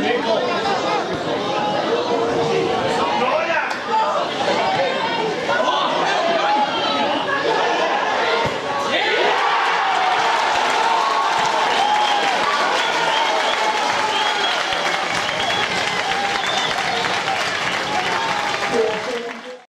Nickel.